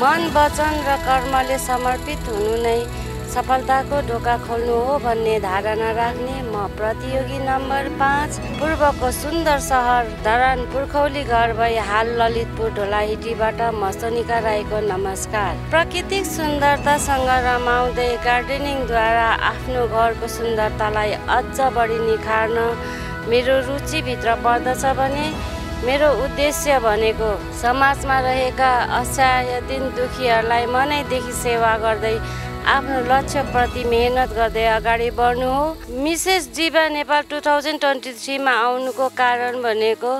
मन वचन र कर्मले समर्पित हुनु नै सफलताको ढोका खोल्नु हो भन्ने धारणा राख्ने म प्रतियोगी नम्बर पाँच पूर्वको सुन्दर सहर धरान पुर्खौली घर भई हाल ललितपुर ढोलाहिटीबाट म सोनिका राईको नमस्कार। प्राकृतिक सुन्दरतासँग रमाउँदै गार्डनिङद्वारा आफ्नो घरको सुन्दरतालाई अझ बढी निखार्न मेरो रुचिभित्र पर्दछ भने मेरो उद्देश्य भनेको समाजमा रहेका असहाय दिन दुखीहरूलाई मनैदेखि सेवा गर्दै आफ्नो लक्ष्यप्रति मेहनत गर्दै अगाडि बढ्नु हो। Mrs Jiva Nepal two thousand twenty थ्रीमा आउनुको कारण भनेको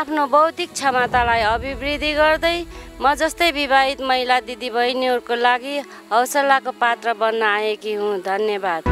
आफ्नो बौद्धिक क्षमतालाई अभिवृद्धि गर्दै म जस्तै विवाहित महिला दिदीबहिनीहरूको लागि हौसलाको पात्र बन्न आएकी हुँ। धन्यवाद।